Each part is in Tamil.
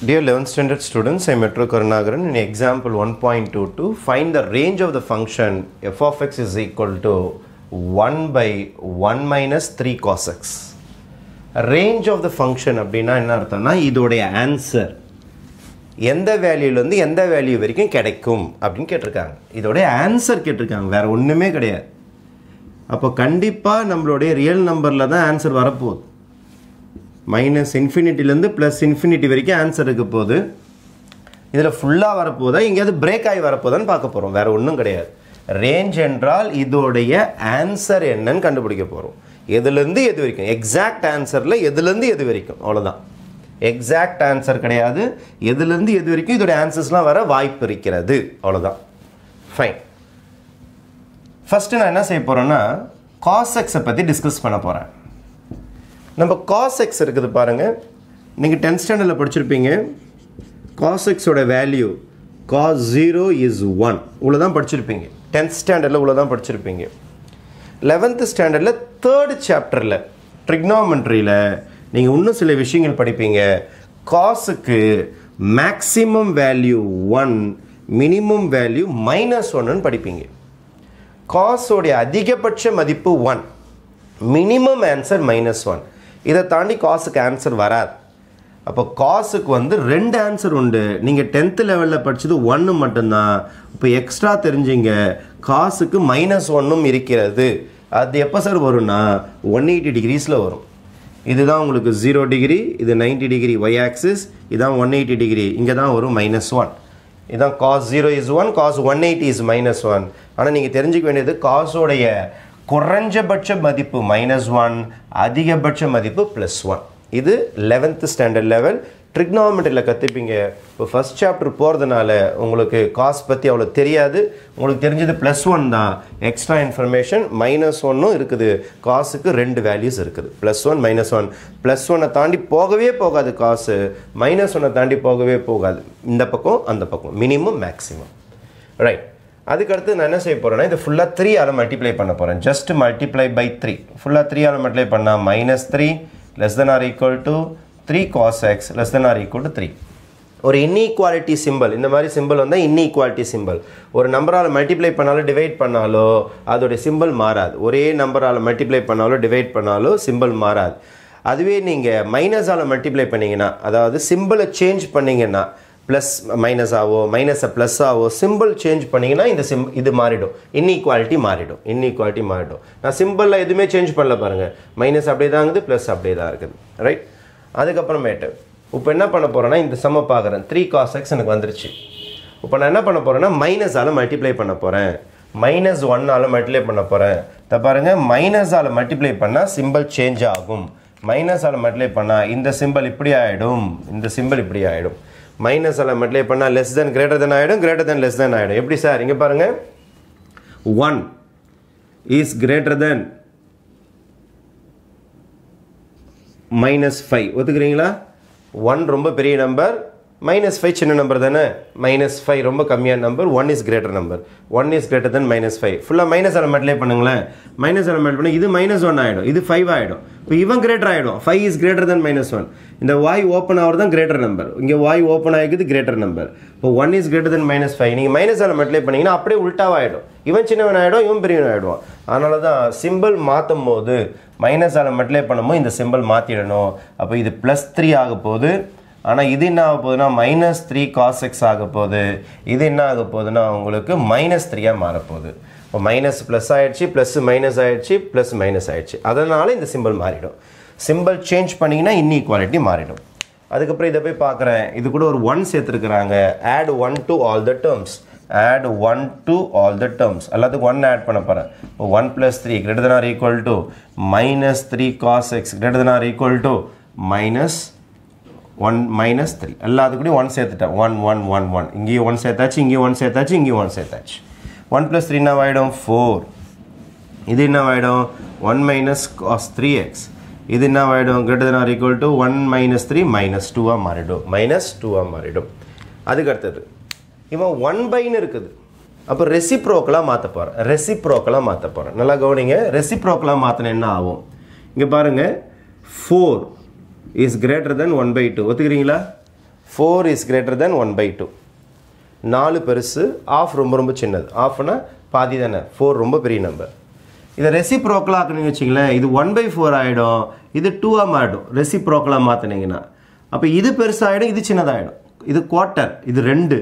Dear 11th standard students, I am Metro Karunagaran. In example 1.22, find the range of the function f of x is equal to 1 by 1 minus 3 cos x. Range of the function அப்படின்னா என்ன அர்த்தம்னா இதோடைய ஆன்சர் எந்த வேல்யூலேருந்து எந்த வேல்யூ வரைக்கும் கிடைக்கும் அப்படின்னு கேட்டிருக்காங்க இதோடைய ஆன்சர் கேட்டிருக்காங்க வேறு ஒன்றுமே கிடையாது அப்போ கண்டிப்பாக நம்மளுடைய ரியல் நம்பரில் தான் ஆன்சர் வரப்போகுது மைனஸ் இன்ஃபினிட்டிலேருந்து ப்ளஸ் இன்ஃபினிட்டி வரைக்கும் ஆன்சர் இருக்க போகுது. இதில் ஃபுல்லாக வரப்போதா எங்கேயாவது பிரேக் ஆகி வரப்போதான்னு பார்க்க போகிறோம் வேறு ஒன்றும் கிடையாது. ரேஞ்ச் என்றால் இதோடைய ஆன்சர் என்னன்னு கண்டுபிடிக்க போகிறோம் எதுலேருந்து எது வரைக்கும்? எக்ஸாக்ட் ஆன்சரில் எதுலேருந்து எது வரைக்கும்? அவ்வளோதான் எக்ஸாக்ட் ஆன்சர் கிடையாது. எதுலேருந்து எது வரைக்கும் இதோட ஆன்சர்ஸ்லாம் வர வாய்ப்பு இருக்கிறது. அவ்வளோதான் ஃபைன் ஃபஸ்ட்டு நான் என்ன செய்ய போகிறேன்னா காசெக்ஸை பற்றி டிஸ்கஸ் பண்ண போகிறேன் நம்ம காஸ் எக்ஸ் இருக்குது பாருங்கள் நீங்கள் டென்த் ஸ்டாண்டர்டில் படிச்சிருப்பீங்க. காஸ் எக்ஸோட value cos zero is one இவ்வளோ தான் படிச்சிருப்பீங்க. டென்த் ஸ்டாண்டர்டில் இவ்வளோ தான் படிச்சிருப்பீங்க. லெவன்த்து ஸ்டாண்டர்டில் தேர்டு சாப்டரில் ட்ரிக்னாமெண்ட்ரியில் நீங்கள் இன்னும் சில விஷயங்கள் படிப்பீங்க. காசுக்கு maximum value one minimum value minus ஒன்னுன்னு படிப்பீங்க. காசோடைய அதிகபட்ச மதிப்பு one minimum answer minus one இதை தாண்டி காசுக்கு ஆன்சர் வராது. அப்போ காசுக்கு வந்து ரெண்டு ஆன்சர் உண்டு. நீங்கள் டென்த்து லெவலில் படித்தது ஒன்று மட்டும்தான். இப்போ எக்ஸ்ட்ரா தெரிஞ்சிங்க. காசுக்கு மைனஸ் ஒன்றும் இருக்கிறது. அது எப்போ சார் வரும்னா ஒன் எயிட்டி டிகிரிஸில் வரும். இதுதான் உங்களுக்கு ஜீரோ டிகிரி இது நைன்டி டிகிரி ஒய் ஆக்சிஸ் இதான் ஒன் எயிட்டி டிகிரி இங்கே தான் வரும் மைனஸ் ஒன் இதான் cos zero is one cos one eighty is minus one ஆனால் நீங்கள் தெரிஞ்சுக்க வேண்டியது காசோடைய குறைஞ்சபட்ச மதிப்பு மைனஸ் ஒன் அதிகபட்ச மதிப்பு ப்ளஸ் ஒன் இது லெவன்த்து ஸ்டாண்டர்ட் லெவல் ட்ரிக்னாமெட்ரியில் கற்றுப்பீங்க இப்போ ஃபஸ்ட் சாப்டர் போகிறதுனால உங்களுக்கு காசு பற்றி அவ்வளோ தெரியாது. உங்களுக்கு தெரிஞ்சது ப்ளஸ் ஒன் தான். எக்ஸ்ட்ரா இன்ஃபர்மேஷன் மைனஸ் ஒன்னும் இருக்குது. காசுக்கு ரெண்டு வேல்யூஸ் இருக்குது. Plus one minus one plus ஒன்னை தாண்டி போகவே போகாது காசு மைனஸ் ஒன்னை தாண்டி போகவே போகாது. இந்த பக்கம் அந்த பக்கம். மினிமம் மேக்ஸிமம் ரைட் அதுக்கடுத்து நான் என்ன செய்ய போகிறேன்னா இது ஃபுல்லாக த்ரீ மல்டிப்ளை பண்ண போகிறேன் ஜஸ்ட் மல்டிப்ளை பை த்ரீ ஃபுல்லாக த்ரீ மல்டிப்ளை பண்ணால் minus three less than or equal to three cos x less than or equal to three ஒரு இன்இக்வாலிட்டி சிம்பிள் இந்த மாதிரி சிம்பிள் வந்தால் இன்இக்வாலிட்டி சிம்பிள் ஒரு நம்பரால் மல்டிப்ளை பண்ணாலும் டிவைட் பண்ணாலோ அதோடைய சிம்பிள் மாறாது. ஒரே நம்பரால் மல்டிப்ளை பண்ணாலோ டிவைட் பண்ணாலோ சிம்பிள் மாறாது. அதுவே நீங்கள் மைனஸால் மல்டிப்ளை பண்ணிங்கன்னா அதாவது சிம்பிளை சேஞ்ச் பண்ணிங்கன்னா ப்ளஸ் மைனஸ் மைனஸை ப்ளஸ் ஆவோ சிம்பிள் சேஞ்ச் பண்ணிங்கன்னா இந்த சிம் இது மாறிடும். இன்இக்வாலிட்டி மாறிடும். இன்இக்வாலிட்டி மாறிடும். நான் சிம்பிளில் எதுவுமே சேஞ்ச் பண்ணல பாருங்கள் மைனஸ் அப்படியே தான் இருக்குது ப்ளஸ் அப்படியே தான் இருக்குது. ரைட் அதுக்கப்புறமேட்டு இப்போ என்ன பண்ண போகிறேன்னா இந்த சம்மை பார்க்குறேன். த்ரீ காஸ் எக்ஸ் எனக்கு வந்துருச்சு. இப்போ நான் என்ன பண்ண போகிறேன்னா மைனஸால் மல்டிப்ளை பண்ண போகிறேன் மைனஸ் ஒன்னால் மல்டிப்ளை பண்ண போகிறேன் இதை பாருங்கள் மைனஸால் மல்டிப்ளை பண்ணால் சிம்பிள் சேஞ்ச் ஆகும். மைனஸால் மல்டிப்ளை பண்ணால் இந்த சிம்பிள் இப்படி ஆகிடும் இந்த சிம்பிள் இப்படி ஆகிடும் மைனஸ் எல்லாம் மல்டிப்ளை பண்ணால் லெஸ் தென் கிரேட்டர் தென் ஆகிடும் கிரேட்டர் தென் லெஸ் தென் ஆகிடும் எப்படி சார் இங்கே பாருங்கள் one is greater than minus five ஒத்துக்கிறீங்களா? ஒன் ரொம்ப பெரிய நம்பர் மைனஸ் ஃபைவ் சின்ன நம்பர் தானே? மைனஸ் ஃபைவ் ரொம்ப கம்மியான number one is greater number one is greater than minus five ஃபுல்லாக மைனஸ் அலமெண்ட்லேயே பண்ணுங்களேன். மைனஸ் அலமெண்ட் பண்ணி இது மைனஸ் ஒன் ஆகிடும் இது ஃபைவ் ஆகிடும் இப்போ இவன் கிரேட்டர் ஆகிடும் five is greater than minus one இந்த வாய் ஓப்பன் ஆகிறது தான் கிரேட்டர் நம்பர் இங்கே வாய் ஓப்பன் ஆகிக்குது கிரேட்டர் நம்பர் இப்போ one is greater than minus five நீங்கள் மைனஸ் அலமெண்ட்லேயே பண்ணிங்கன்னா அப்படியே உல்ட்டாவாகிடும் இவன் சின்னவன் ஆகிடும் இவன் பெரியவன் ஆகிடுவான் அதனால தான் சிம்பிள் மாற்றும் போது மைனஸால் அலமெண்ட்லேயே பண்ணும்போது இந்த சிம்பிள் மாற்றிடணும் அப்போ இது ப்ளஸ் த்ரீ ஆக போது ஆனால் இது என்ன ஆக போகுதுன்னா மைனஸ் த்ரீ காஸ் எக்ஸ் ஆக போகுது. இது என்ன ஆக போகுதுன்னா உங்களுக்கு மைனஸ் த்ரீயாக மாறப்போகுது இப்போ மைனஸ் ப்ளஸ் ஆகிடுச்சு ப்ளஸ் மைனஸ் ஆகிடுச்சு ப்ளஸ் மைனஸ் ஆகிடுச்சு அதனால் இந்த சிம்பிள் மாறிடும். சிம்பிள் சேஞ்ச் பண்ணிங்கன்னா இன்இக்வாலிட்டி மாறிடும். அதுக்கப்புறம் இதை போய் பார்க்குறேன். இது கூட ஒரு one சேர்த்துருக்குறாங்க. Add one to all the terms add one to all the terms எல்லாத்துக்கும் ஒன் ஆட் பண்ண போகிறேன் இப்போ one plus three greater or equal to minus three cos x greater or equal to minus one minus three எல்லாத்துக்கூடயும் one சேர்த்துட்டேன் ஒன் ஒன் ஒன் ஒன் இங்கேயும் ஒன் சேர்த்தாச்சு இங்கேயும் ஒன் சேர்த்தாச்சு இங்கேயும் ஒன் சேர்த்தாச்சு. ஒன் ப்ளஸ் த்ரீ என்னவாயிடும் ஆகிடும் ஃபோர் இது என்னவாயிடும் one minus cos three x இது என்னவாயிடும் ஆகிடும் greater than or equal to one minus three minus டூவாக மாறிடும். மைனஸ் டூவாக மாறிடும். அதுக்கு அடுத்தது. இவன் ஒன் பைன்னு இருக்குது. அப்போ ரெசிப்ரோக்கலாக மாற்ற போகிறேன் ரெசிப்ரோக்கலாக மாற்ற போகிறேன் நல்லா கவனிங்க. ரெசிப்ரோக்கலாக மாற்றின என்ன ஆகும்? இங்கே பாருங்கள் four is greater than one by two ஒத்துக்கிறீங்களா? Four is greater than one by two நாலு பெருசு ஆஃப் ரொம்ப ரொம்ப சின்னது. ஆஃப்னா பாதி தானே. ஃபோர் ரொம்ப பெரிய நம்பர் இதை ரெசிப்ரோக்கலாக ஆக்குனீங்க வச்சிங்களேன் இது ஒன் பை ஃபோர் ஆகிடும் இது டூவாக மாறிடும். ரெசிப்ரோக்கலாக மாற்றினீங்கன்னா அப்போ இது பெருசாகிடும் இது சின்னதாகிடும் இது குவார்ட்டர் இது ரெண்டு.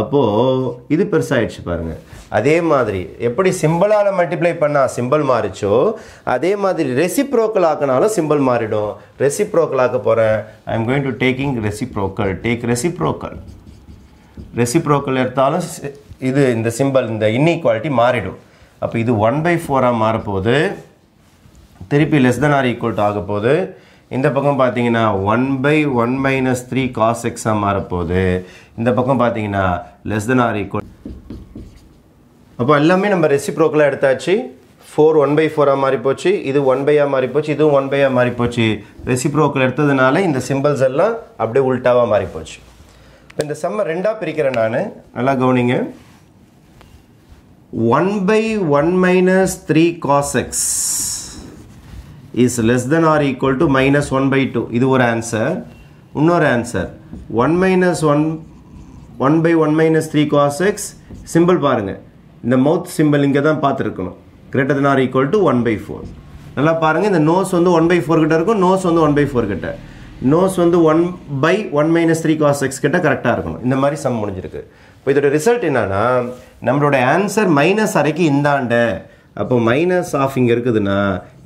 அப்போது இது பெருசாகிடுச்சு பாருங்கள் அதே மாதிரி எப்படி சிம்பிளால் மல்டிப்ளை பண்ணால் சிம்பிள் மாறிச்சோ அதே மாதிரி ரெசிப்ரோக்கல் ஆக்கினாலும் சிம்பிள் மாறிடும். ரெசிப்ரோக்கல் ஆக்க போகிறேன் I am going to taking reciprocal take reciprocal reciprocal எடுத்தாலும் இது இந்த சிம்பிள் இந்த இன்இக்வாலிட்டி மாறிடும். அப்போ இது ஒன் பை ஃபோராக மாறப்போகுது. திருப்பி less than or equal to ஆக போகுது இந்த பக்கம் பார்த்தீங்கன்னா one by one minus three cos எக்ஸாக மாறப்போகுது. இந்த பக்கம் பார்த்தீங்கன்னா லெஸ் தென் ஆர் ஈக்குவல் அப்போ எல்லாமே நம்ம ரெசிப்ரோக்கலாக எடுத்தாச்சு. ஃபோர் ஒன் பை ஃபோராக மாறி போச்சு இது ஒன் பையாக மாறி போச்சு இதுவும் ஒன் பையாக மாறி போச்சு ரெசிப்ரோக்கல் எடுத்ததுனால இந்த சிம்பிள்ஸ் எல்லாம் அப்படியே உல்ட்டாவாக மாறி போச்சு இப்போ இந்த செம்ம ரெண்டாக பிரிக்கிறேன் நான். நல்லா கவனிங்க. One by one minus three cos x is less than or equal to minus one by two இது ஒரு ஆன்சர் இன்னொரு answer one minus one one by one minus three cos x simple பாருங்கள் இந்த மவுத் சிம்பிள் இங்கே தான் பார்த்துருக்கணும். Greater than or equal to one by four நல்லா பாருங்கள் இந்த நோஸ் வந்து ஒன் பை ஃபோர் கிட்ட இருக்கும் நோஸ் வந்து ஒன் பை ஃபோர் கிட்ட. நோஸ் வந்து one by one minus three cos x கிட்ட கரெக்டாக இருக்கணும். இந்த மாதிரி சம் முடிஞ்சிருக்கு. இப்போ இதோட ரிசல்ட் என்னன்னா நம்மளோட ஆன்சர் மைனஸ் அரைக்கு இந்தாண்ட அப்போ மைனஸ் ஆஃப் இங்கே இருக்குதுன்னா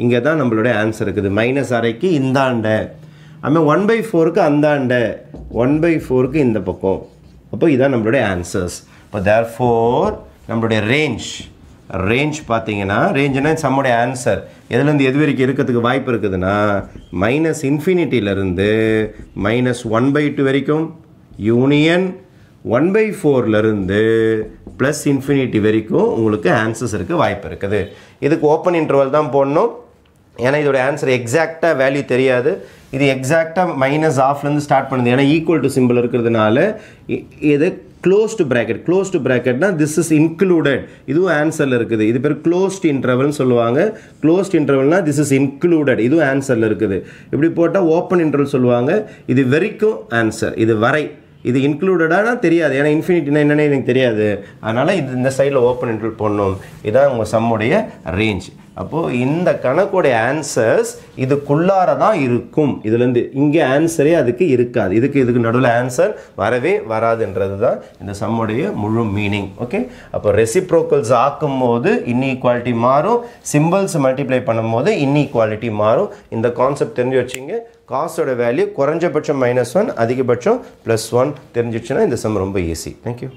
இங்கே தான் நம்மளுடைய ஆன்சர் இருக்குது. மைனஸ் அரைக்கு இந்தாண்ட அதுமாதிரி ஒன் பை ஃபோருக்கு அந்தாண்ட ஒன் பை ஃபோருக்கு இந்த பக்கம். அப்போ இதான் நம்மளுடைய ஆன்சர்ஸ் இப்போ தேர் ஃபோர் நம்மளுடைய ரேஞ்ச் ரேஞ்ச் பார்த்தீங்கன்னா ரேஞ்சுனா சம்முடைய ஆன்சர் எதுலேருந்து எது வரைக்கும் இருக்கிறதுக்கு வாய்ப்பு இருக்குதுன்னா மைனஸ் இன்ஃபினிட்டியிலேருந்து மைனஸ் ஒன் பை டூ வரைக்கும் யூனியன் ஒன் பை ஃபோர்லேருந்து ப்ளஸ் இன்ஃபினிட்டி வரைக்கும் உங்களுக்கு ஆன்சர்ஸ் இருக்க வாய்ப்பு இருக்குது. இதுக்கு ஓப்பன் இன்டர்வல் தான் போடணும். ஏன்னா இதோட ஆன்சர் எக்ஸாக்டாக வேல்யூ தெரியாது. இது எக்ஸாக்டாக மைனஸ் ஆஃப்லேருந்து ஸ்டார்ட் பண்ணுது. ஏன்னா ஈக்குவல் டு சிம்பிள் இருக்கிறதுனால இ- இது close to bracket close to ப்ராக்கெட்னா this is included இதுவும் ஆன்சரில் இருக்குது. இது பேர் க்ளோஸ்ட் இன்டர்வல்னு சொல்லுவாங்க. க்ளோஸ்ட் இன்டர்வல்னா திஸ் இஸ் இன்க்ளூடட் இதுவும் ஆன்சரில் இருக்குது. இப்படி போட்டால் ஓப்பன் இன்டர்வல் சொல்லுவாங்க. இது வரைக்கும் ஆன்சர் இது வரை. இது இன்க்ளூடடானா தெரியாது. ஏன்னா இன்ஃபினிட்டினா என்னென்னு எனக்கு தெரியாது. அதனால் இது இந்த சைடில் ஓப்பன் இன்ட்ரல் போடணும். இதான் உங்கள் சம்முடைய ரேஞ்ச் அப்போது இந்த கணக்குடைய ஆன்சர்ஸ் இதுக்குள்ளார தான் இருக்கும். இதுலேருந்து இங்கே ஆன்சரே அதுக்கு இருக்காது. இதுக்கு இதுக்கு நடுவில் ஆன்சர் வரவே வராதுன்றது தான் இந்த சம்முடைய முழு மீனிங் ஓகே அப்போ ரெசிப்ரோக்கல்ஸ் ஆக்கும் போது இன்இக்வாலிட்டி மாறும். சிம்பிள்ஸ் மல்டிப்ளை பண்ணும்போது இன்இக்வாலிட்டி மாறும். இந்த கான்செப்ட் தெரிஞ்சு வச்சிங்க. காசோட வேல்யூ குறைஞ்சபட்சம் மைனஸ் ஒன் அதிகபட்சம் ப்ளஸ் ஒன் தெரிஞ்சிச்சுன்னா இந்த சம் ரொம்ப ஈஸி தேங்க்யூ